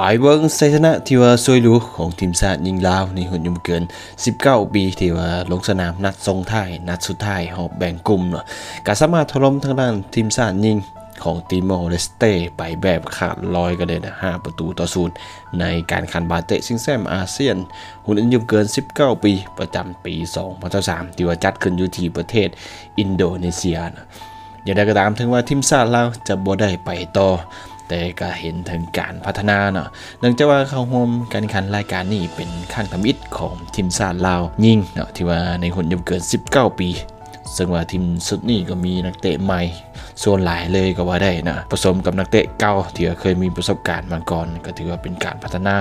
ไปเบิ้งไซชนะที่ว่าซวยรู้ของทีมชาติยิงลาวในหุ่นยมเกิน 19 ปีที่ว่าลงสนามนัดทรงท้ายนัดสุดท้ายหอบแบ่งกลุ่มเนาะก็สามารถถล่มทางด้านทีมชาติยิงของติโมเลสเต้ไปแบบขาดลอยกันเลยนะ 5 ประตูต่อศูนย์ในการคันบาเตะซิงแซมอาเซียน หุ่นอายุเกิน 19 ปี ประจำปี 2023ที่ว่าจัดขึ้นอยู่ที่ประเทศอินโดนีเซียนะอย่างไรก็ตามถึงว่าทีมชาติเราจะบ่ได้ไปต่อ แต่ก็เห็นถึงการพัฒนาเนาะเนื่องจากว่าเข้าร่วมการแข่งขันรายการนี้เป็นข้างทำอิฐของทีมชาติลาวยิงเนาะที่ว่าในหุ่นยมเกิน 19 ปี ซึ่งว่าทีมสุดนี้ก็มีนักเตะใหม่ส่วนหลายเลยก็ว่าได้นะผสมกับนักเตะเก่าที่เคยมีประสบการณ์มาก่อน ก็ถือว่าเป็นการพัฒนา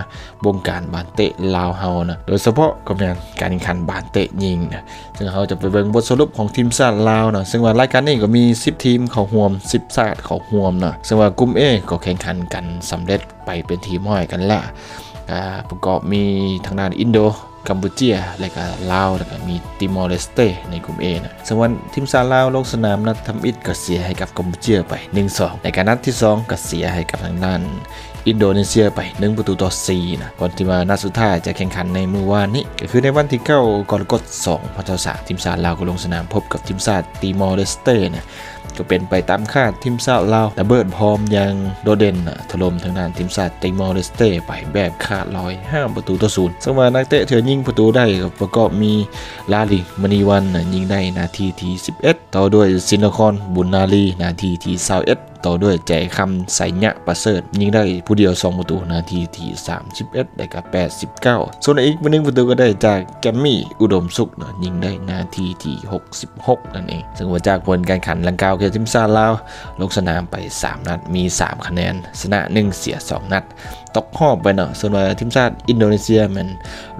วงการบานเตะลาวเฮานะโดยเฉพาะกับการแข่งขันบานเตะยิงนะซึ่งเขาจะไปเบิ่งบทสรุปของทีมชาติลาวนะซึ่งว่ารายการนี้ก็มี 10 ทีมเขาร่วม 10ชาติเขาร่วมนะซึ่งว่ากลุ่ม A ก็แข่งขันกันสำเร็จไปเป็นทีมห้อยกันล้วประกอบมีทางด้านอินโด กัมพูเจียและก็ลาวแล้วก็มีติมอร์เลสเตในกลุ่ม A นะสวันทีมซาลาวลงสนามนัดทำอิดก็เสียให้กับกัมพูเจียไป 1-2 ในการนัดที่ 2 ก็เสียให้กับทางด้านอินโดนีเซียไป 1 ประตูต่อ 4 นะก่อนที่มานัดสุดท้ายจะแข่งขันในเมื่อวานนี้ ก็คือในวันที่9กรกฎาคม2023ทีมซาลาวก็ลงสนามพบกับทีมซาติมอร์เลสเตนะ ก็เป็นไปตามคาดทีมชาติลาวระเบิดพร้อมยังโดดเด่นถล่มทางด้านทีมชาติติมอร์เลสเต้ไปแบบขาดลอยห้าประตูต่อศูนย์ซึ่งว่านักเตะเธอยิงประตูได้ก็ประกอบมีลาลิมณีวันยิงได้นาทีที่ 11 ต่อด้วยซินคอนบุญนาลีนาทีที่21ต่อด้วยใจคำใส่ยะประเสริฐยิงได้ผู้เดียว 2 ประตูนาทีที่31ได้กับ 89 ส่วนอีกหนึ่งประตูก็ได้จากแกมมี่อุดมสุขนะยิงได้นาทีที่ 66 นั่นเอง ซึ่งว่าจากผลการขันลังกาวเกทิมซาลาวลงสนามไป 3 นัดมี 3 คะแนน ชนะ 1 เสีย 2 นัด ตกหอบไปเนาะส่วนว่าทีมชาติอินโดนีเซียมัน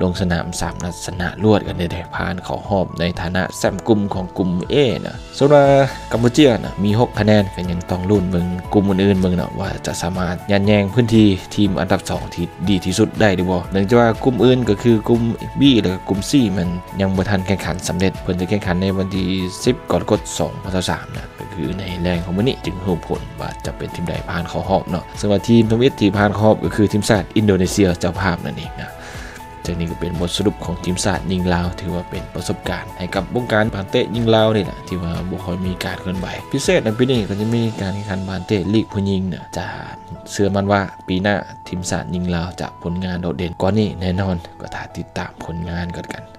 ลงสนาม 3 นัดชนะรวดกันได้ผ่านเขาหอบในฐานะแซมกลุ่มของกลุ่ม A นะส่วนว่ากัมพูเชียนะมี 6 คะแนนก็ยังต้องลุ้นเบิ่งกลุ่มอื่นๆเบิ่งเนาะว่าจะสามารถยันแยงพื้นที่ทีมอันดับ 2 ที่ดีที่สุดได้หรือบ่เนื่องจากว่ากลุ่มอื่นก็คือกลุ่ม B แล้วก็กลุ่ม C มันยังบ่ทันแข่งขันสำเร็จเพิ่นจะแข่งขันในวันที่ 10กรกฎาคม2023นะก็คือในแรงของมื้อนี้จึงรู้ผลว่าจะเป็นทีมใดผ่านเข้ารอบเนาะซึ่งว่าทีมทวิตที่ผ่านเข้ารอบก็คือทีมชาติอินโดนีเซียเจ้าภาพนั่นเองนะ จากนี้ก็เป็นบทสรุปของทีมชาติยิงลาว ถือว่าเป็นประสบการณ์ให้กับวงการบานเตะยิงลาวนี่แหละที่ว่าบุคคลมีการเคลื่อนไหวพิเศษในปีนี้ก็จะมีการแข่งขันบานเตะลีกผู้ยิงเนี่ยจะเชื่อมันว่าปีหน้าทีมชาติยิงลาวจะผลงานโดดเด่นกว่านี้แน่นอนก็ถ้าติดตามผลงานกันกัน